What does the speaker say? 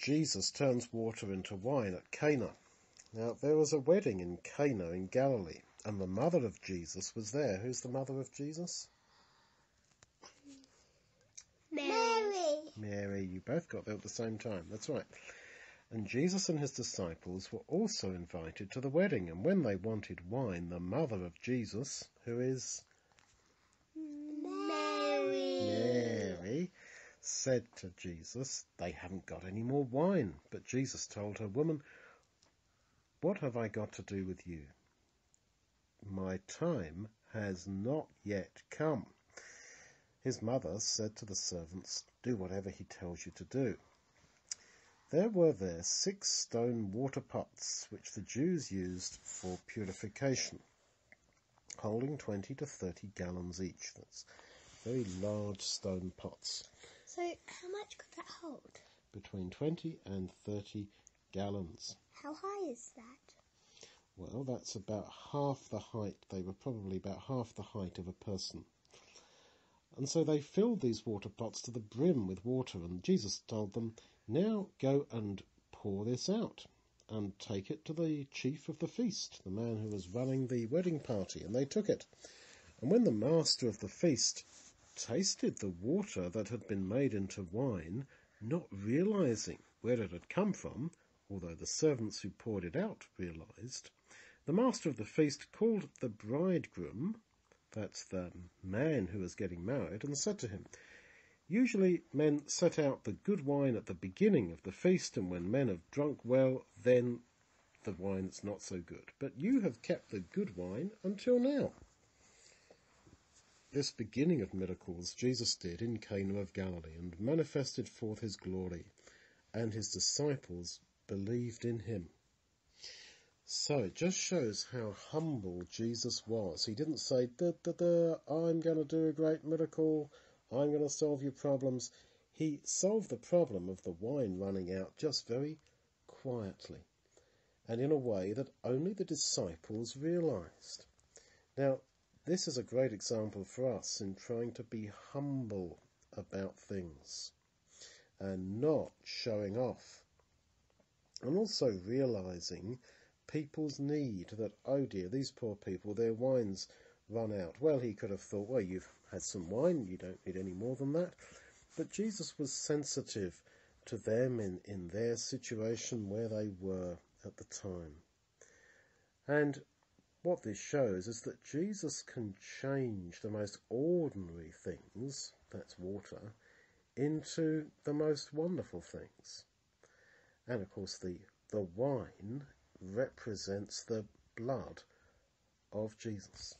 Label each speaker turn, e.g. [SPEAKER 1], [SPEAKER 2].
[SPEAKER 1] Jesus turns water into wine at Cana. Now, there was a wedding in Cana in Galilee, and the mother of Jesus was there. Who's the mother of Jesus?
[SPEAKER 2] Mary.
[SPEAKER 1] Mary. You both got there at the same time. That's right. And Jesus and his disciples were also invited to the wedding, and when they wanted wine, the mother of Jesus, who is
[SPEAKER 2] Mary.
[SPEAKER 1] Mary, said to Jesus, They haven't got any more wine. But Jesus told her, Woman, what have I got to do with you? My time has not yet come. His mother said to the servants, Do whatever he tells you to do. There were there six stone water pots, which the Jews used for purification, holding twenty to thirty gallons each. That's very large stone pots,
[SPEAKER 2] So how much could that hold?
[SPEAKER 1] between twenty and thirty gallons.
[SPEAKER 2] How high is that?
[SPEAKER 1] Well, that's about half the height. They were probably about half the height of a person. And so they filled these water pots to the brim with water, and Jesus told them, Now go and pour this out, and take it to the chief of the feast, the man who was running the wedding party. And they took it. And when the master of the feast tasted the water that had been made into wine, not realizing where it had come from, although the servants who poured it out realized, the master of the feast called the bridegroom, that's the man who was getting married, and said to him, Usually men set out the good wine at the beginning of the feast, and when men have drunk well, then the wine that's not so good. But you have kept the good wine until now. This beginning of miracles Jesus did in Cana of Galilee and manifested forth his glory, and his disciples believed in him. So it just shows how humble Jesus was. He didn't say, I'm going to do a great miracle, I'm going to solve your problems. He solved the problem of the wine running out just very quietly and in a way that only the disciples realized. Now, this is a great example for us in trying to be humble about things and not showing off. And also realizing people's need that, oh dear, these poor people, their wine's run out. Well, he could have thought, well, you've had some wine, you don't need any more than that. But Jesus was sensitive to them in, in their situation where they were at the time. And what this shows is that Jesus can change the most ordinary things, that's water, into the most wonderful things. And of course the, the wine represents the blood of Jesus.